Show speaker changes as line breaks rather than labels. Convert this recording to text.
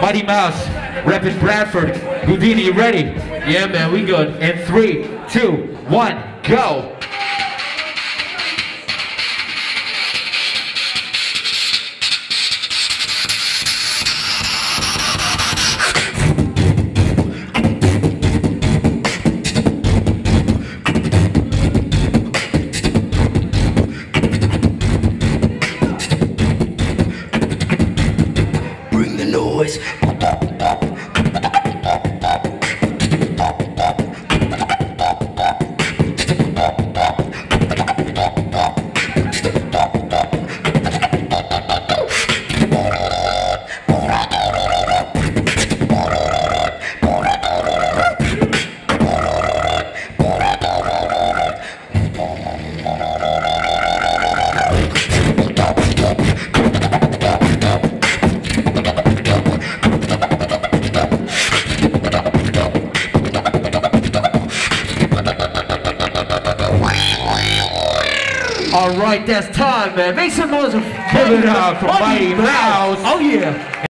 Mighty Mouse, repping Bradford. Houdini, you ready?
Yeah, man, we good.
In three, two, one, go.
Noise.
All right, that's time, man. Make some noise.
Give it up for oh, Mighty Mouse.
Oh, yeah.